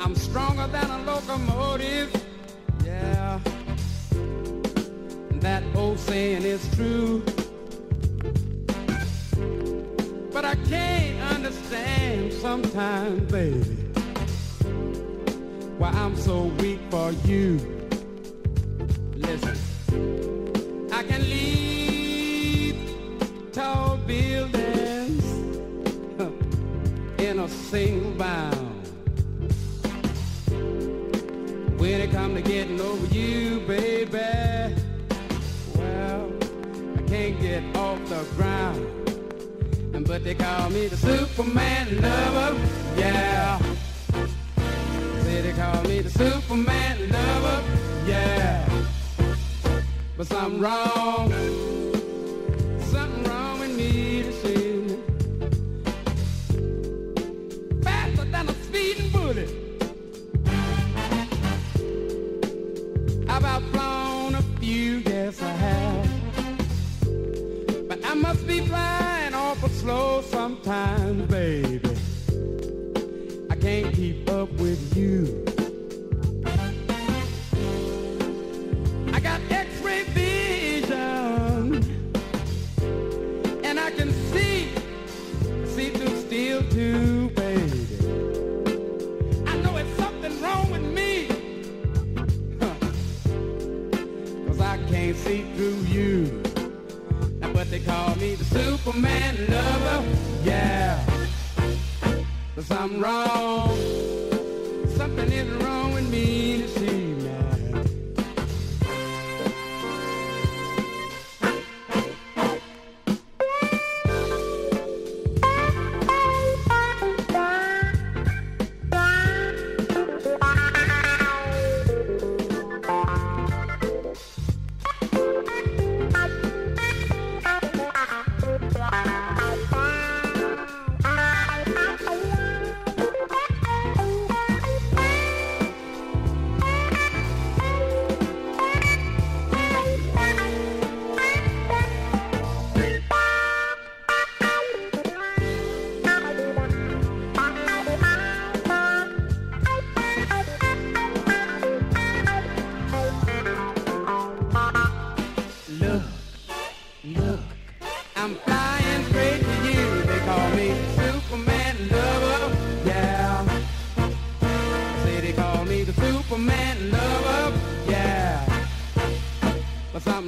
I'm stronger than a locomotive. Yeah. That old saying is true. But I can't understand sometimes, baby, why I'm so weak for you. Buildings in a single bound. When it come to getting over you, baby, well, I can't get off the ground. And But they call me the Superman lover, yeah. Say they call me the Superman lover, yeah. But something wrong, I must be flying awful slow sometimes, baby. I can't keep up with you. I got X-ray vision, and I can see, see through steel too, baby. I know it's something wrong with me. Cause I can't see through you. They call me the Superman lover. Yeah. But something wrong. Something is wrong with me this evening.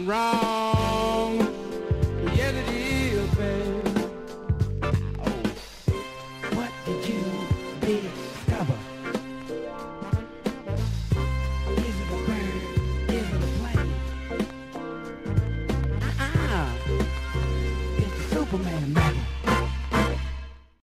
But